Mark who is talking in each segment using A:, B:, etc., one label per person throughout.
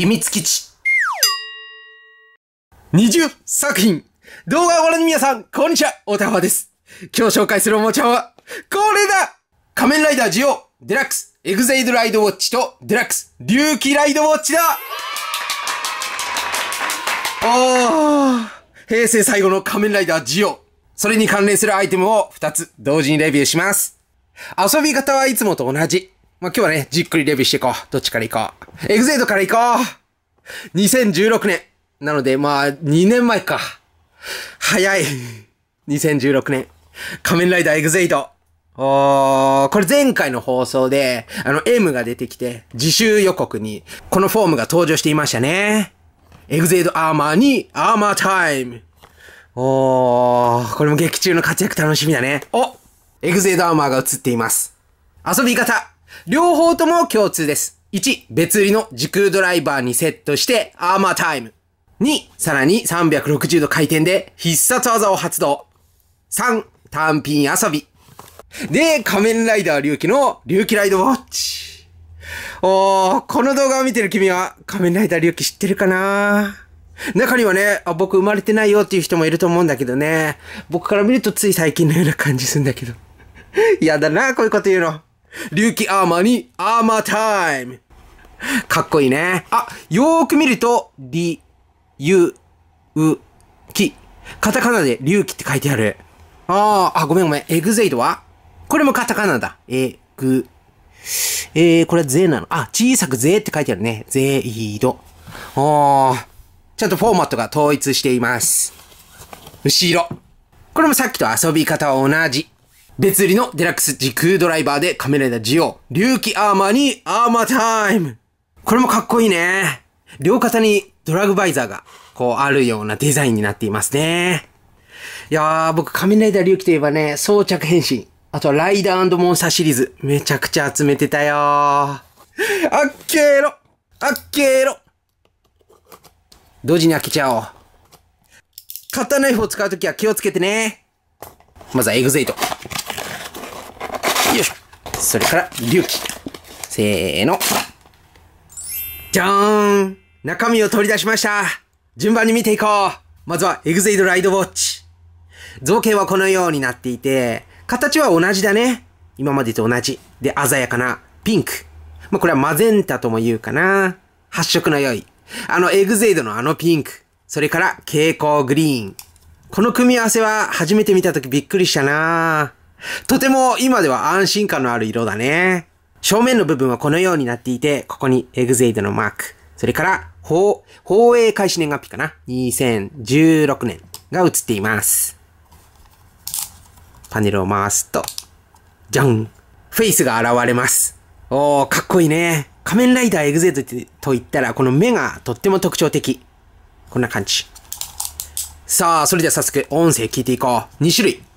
A: 秘密基地。20作品。動画をご覧の皆さん、こんにちは、おたわです。今日紹介するおもちゃは、これだ仮面ライダージオ、デラックス、エグゼイドライドウォッチと、デラックス、竜気ライドウォッチだおー、平成最後の仮面ライダージオ。それに関連するアイテムを2つ同時にレビューします。遊び方はいつもと同じ。まあ、今日はね、じっくりレビューしていこう。どっちから行こう。エグゼイドから行こう !2016 年。なので、まあ、2年前か。早い。2016年。仮面ライダーエグゼイド。おー、これ前回の放送で、あの M が出てきて、自習予告に、このフォームが登場していましたね。エグゼイドアーマーに、アーマータイム。おー、これも劇中の活躍楽しみだね。おエグゼイドアーマーが映っています。遊び方。両方とも共通です。1、別売りの時空ドライバーにセットして、アーマータイム。2、さらに360度回転で必殺技を発動。3、単品遊び。で、仮面ライダー龍騎の龍騎ライドウォッチ。おー、この動画を見てる君は仮面ライダー龍騎知ってるかな？中にはねあ、僕生まれてないよっていう人もいると思うんだけどね。僕から見るとつい最近のような感じするんだけど。やだな、こういうこと言うの。龍騎アーマーにアーマータイム。かっこいいね。あ、よーく見ると、り、ゆ、う、き。カタカナで龍騎って書いてある。あー、あ、ごめんごめん。エグゼイドは？これもカタカナだ。えぐ。えー、これはゼなの？あ、小さくゼって書いてあるね。ゼイド。あー。ちゃんとフォーマットが統一しています。後ろ。これもさっきと遊び方は同じ。別売りのデラックス時空ドライバーでカメライダージオ、龍騎アーマーにアーマータイム。これもかっこいいね。両肩にドラグバイザーがこうあるようなデザインになっていますね。いやー、僕仮面ライダー龍騎といえばね、装着変身。あとはライダーモンスターシリーズ。めちゃくちゃ集めてたよー。あっけーろあっけーろ同時に開けちゃおう。カッターナイフを使うときは気をつけてね。まずはエグゼイト。よいしょ。それから、龍騎。せーの。じゃーん中身を取り出しました順番に見ていこうまずは、エグゼイドライドウォッチ。造形はこのようになっていて、形は同じだね。今までと同じ。で、鮮やかなピンク。まあ、これはマゼンタとも言うかな。発色の良い。あのエグゼイドのあのピンク。それから蛍光グリーン。この組み合わせは初めて見たときびっくりしたなとても今では安心感のある色だね。正面の部分はこのようになっていて、ここにエグゼイドのマーク。それから、放、放映開始年月日かな ?2016 年が映っています。パネルを回すと、じゃんフェイスが現れます。おー、かっこいいね。仮面ライダーエグゼイドと言ったら、この目がとっても特徴的。こんな感じ。さあ、それでは早速、音声聞いていこう。2種類。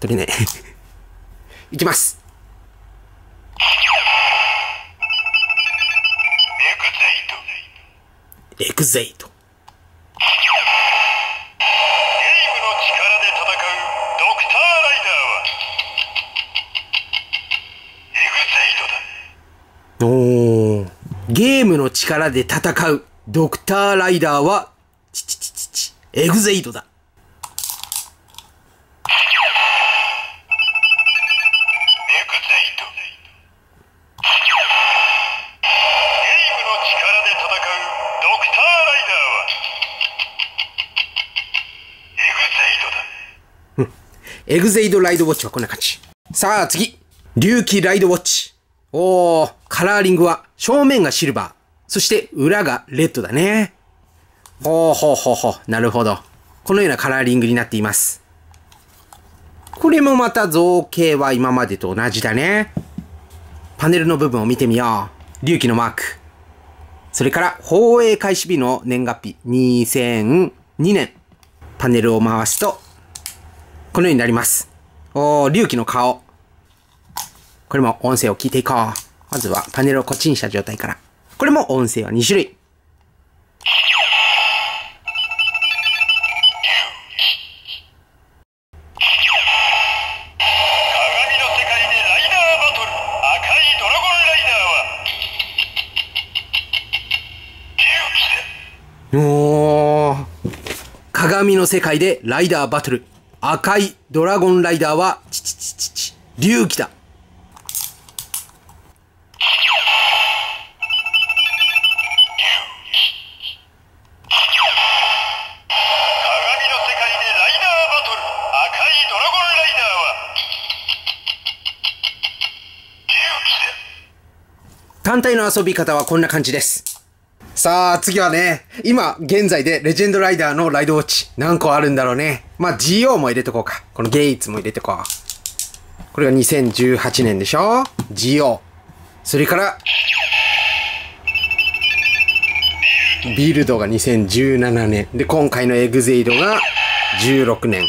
A: どれね。いきます。エグゼイド。
B: エグゼイドゲームの力で戦うドクターライダーはエグゼイドだ
A: お。ゲームの力で戦うドクターライダーは、ちちちちち、エグゼイドだ。
B: エグゼイドライド
A: ウォッチはこんな感じ。さあ次。龍騎ライドウォッチ。おー、カラーリングは正面がシルバー。そして裏がレッドだね。ほうほうほうほう。なるほど。このようなカラーリングになっています。これもまた造形は今までと同じだね。パネルの部分を見てみよう。龍騎のマーク。それから放映開始日の年月日。2002年。パネルを回すと、このようになります。おー、龍騎の顔。これも音声を聞いていこう。まずはパネルをこっちにした状態から。これも音声は2種類。
B: 鏡の世界でライダーバトル赤いドラゴンライダーはエ
A: おー。鏡の世界でライダーバトル。赤いドラゴンライダーは、ちちちちち、龍騎だ。
B: 鏡の世界でライダーバトル赤いドラゴンライダーは龍騎だ
A: 単体の遊び方はこんな感じです。さあ、次はね、今、現在でレジェンドライダーのライドウォッチ、何個あるんだろうね。まあ、GO も入れとこうか。このゲイツも入れてこう。これが2018年でしょ ?GO。それから、ビルドが2017年。で、今回のエグゼイドが16年。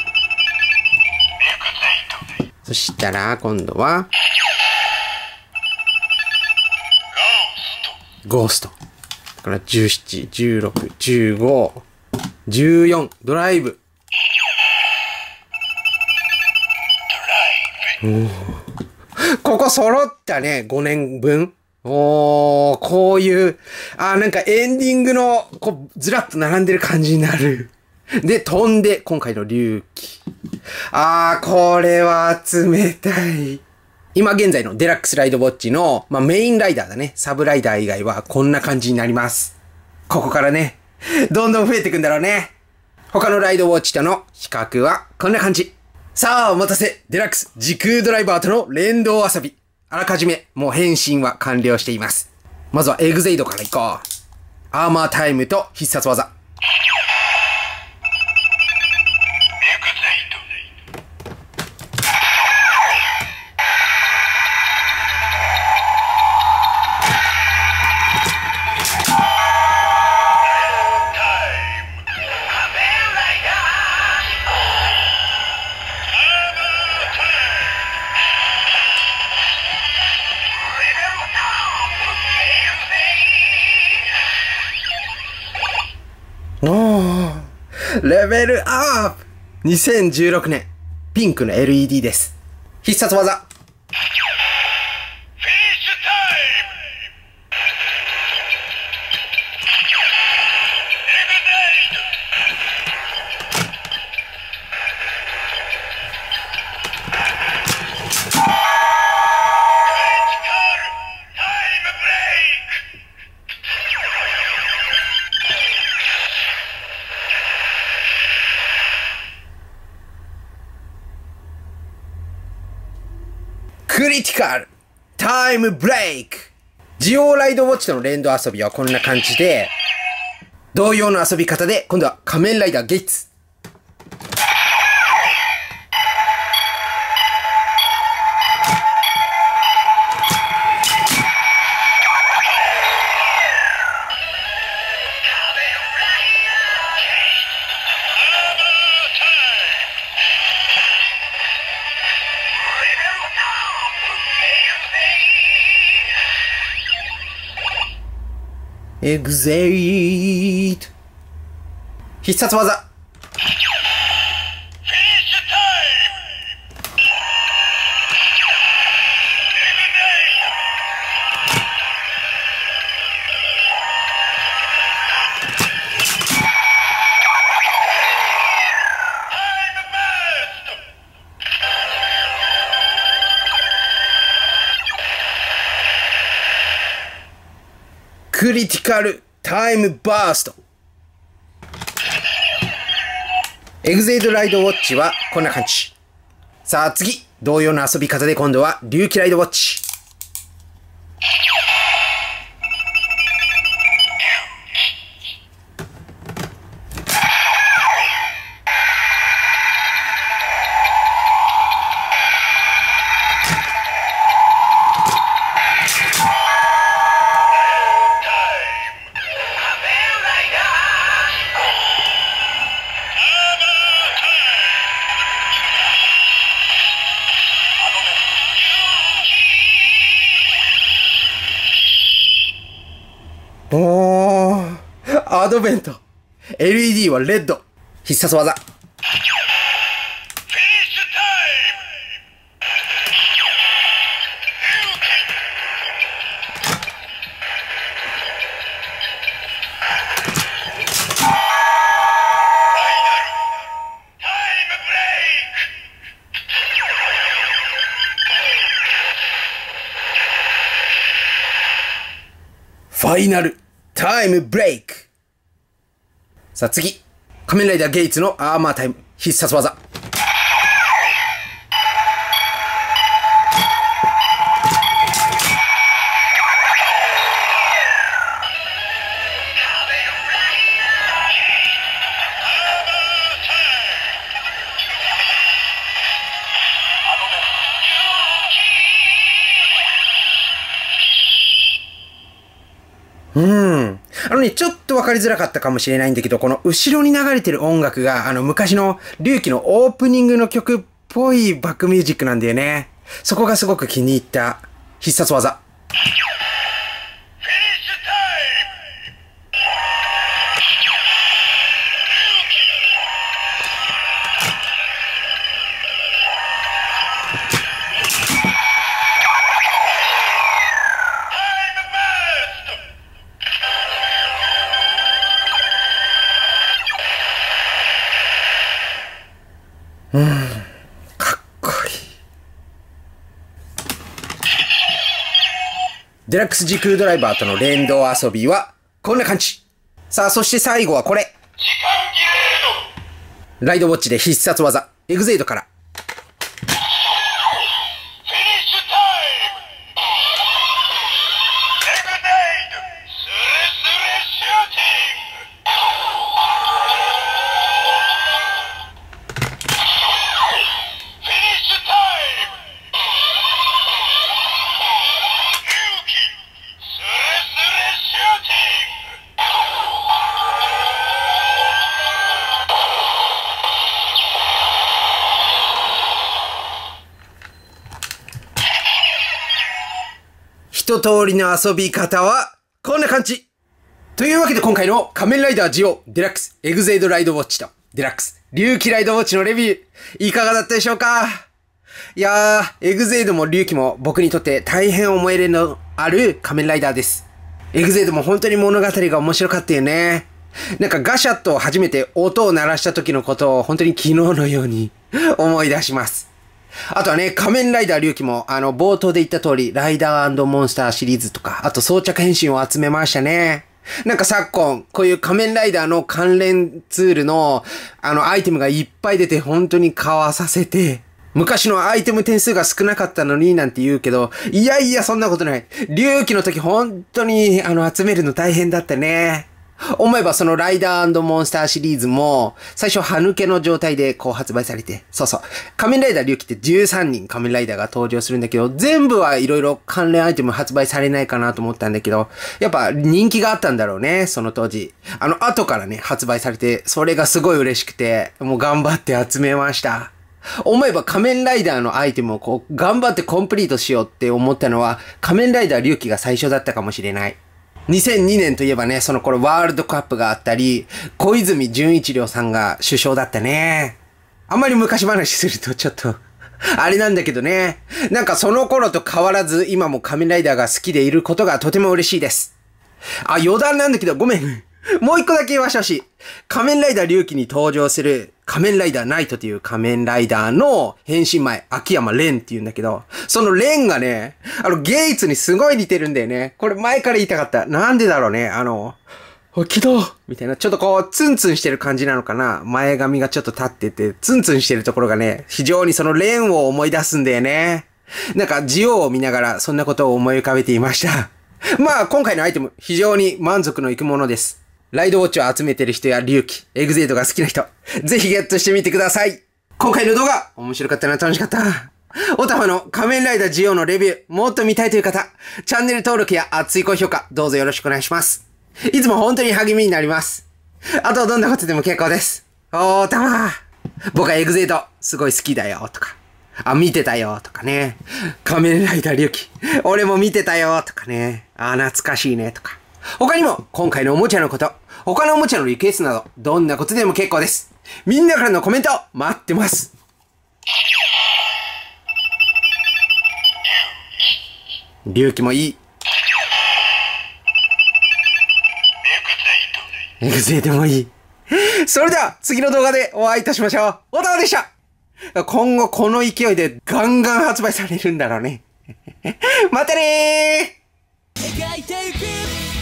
A: そしたら、今度は、ゴースト。だから17、16、15、14、ドライブ。うんここ揃ったね、5年分。おー、こういう、あなんかエンディングの、こう、ずらっと並んでる感じになる。で、飛んで、今回の隆起。あー、これは冷たい。今現在のデラックスライドウォッチの、まあ、メインライダーだね。サブライダー以外はこんな感じになります。ここからね、どんどん増えていくんだろうね。他のライドウォッチとの比較はこんな感じ。さあ、お待たせ。デラックス時空ドライバーとの連動遊び。あらかじめ、もう変身は完了しています。まずはエグゼイドから行こう。アーマータイムと必殺技。レベルアップ !2016 年、ピンクの LED です。必殺技。
B: カルタイムブレイ
A: クジオライドウォッチとの連動遊びはこんな感じで、同様の遊び方で、今度は仮面ライダーゲイツ。エグゼイト必殺技ルタイムバーストエグゼイドライドウォッチはこんな感じ。さあ次、同様の遊び方で今度は竜気ライドウォッチ。おー、アドベント。LED はレッド。必殺技。
B: フ
A: ァイナル。タイムブレイクさあ次、仮面ライダーゲイツのアーマータイム。必殺技。うん。あのね、ちょっと分かりづらかったかもしれないんだけど、この後ろに流れてる音楽が、あの、昔の龍騎のオープニングの曲っぽいバックミュージックなんだよね。そこがすごく気に入った必殺技。デラックス時空ドライバーとの連動遊びは、こんな感じ。さあ、そして最後はこれ。
B: 時間切れード
A: ライドウォッチで必殺技、エグゼイドから。一通りの遊び方は、こんな感じというわけで今回の仮面ライダージオデラックスエグゼイドライドウォッチとデラックス龍騎ライドウォッチのレビュー、いかがだったでしょうか？いやー、エグゼイドも龍騎も僕にとって大変思い入れのある仮面ライダーです。エグゼイドも本当に物語が面白かったよね。なんかガシャッと初めて音を鳴らした時のことを本当に昨日のように思い出します。あとはね、仮面ライダー龍騎も、あの、冒頭で言った通り、ライダーモンスターシリーズとか、あと装着変身を集めましたね。なんか昨今、こういう仮面ライダーの関連ツールの、あの、アイテムがいっぱい出て、本当に買わさせて、昔のアイテム点数が少なかったのになんて言うけど、いやいや、そんなことない。龍騎の時本当に、あの、集めるの大変だったね。思えばそのライダーモンスターシリーズも、最初歯抜けの状態でこう発売されて、そうそう。仮面ライダー龍騎って13人仮面ライダーが登場するんだけど、全部はいろいろ関連アイテム発売されないかなと思ったんだけど、やっぱ人気があったんだろうね、その当時。あの、後からね、発売されて、それがすごい嬉しくて、もう頑張って集めました。思えば仮面ライダーのアイテムをこう、頑張ってコンプリートしようって思ったのは、仮面ライダー龍騎が最初だったかもしれない。2002年といえばね、その頃ワールドカップがあったり、小泉純一郎さんが首相だったね。あんまり昔話するとちょっと、あれなんだけどね。なんかその頃と変わらず今も仮面ライダーが好きでいることがとても嬉しいです。あ、余談なんだけどごめん。もう一個だけ言わしてほし。仮面ライダー龍騎に登場する仮面ライダーナイトという仮面ライダーの変身前、秋山蓮って言うんだけど、その蓮がね、あのゲイツにすごい似てるんだよね。これ前から言いたかった。なんでだろうね。あの、起きどみたいな、ちょっとこう、ツンツンしてる感じなのかな前髪がちょっと立ってて、ツンツンしてるところがね、非常にその蓮を思い出すんだよね。なんか、ジオを見ながら、そんなことを思い浮かべていました。まあ、今回のアイテム、非常に満足のいくものです。ライドウォッチを集めてる人や龍騎、エグゼイドが好きな人、ぜひゲットしてみてください。今回の動画、面白かったな、楽しかった。おたまの仮面ライダージオのレビュー、もっと見たいという方、チャンネル登録や熱い高評価、どうぞよろしくお願いします。いつも本当に励みになります。あと、どんなことでも結構です。おたま僕はエグゼイド、すごい好きだよ、とか。あ、見てたよ、とかね。仮面ライダー龍騎、俺も見てたよ、とかね。あ、懐かしいね、とか。他にも、今回のおもちゃのこと、他のおもちゃのリクエストなど、どんなことでも結構です。みんなからのコメント、待ってます。龍騎もいい。
B: エグゼイド
A: エグゼイでもいい。それでは、次の動画でお会いいたしましょう。おたまでした今後この勢いでガンガン発売されるんだろうね。またねー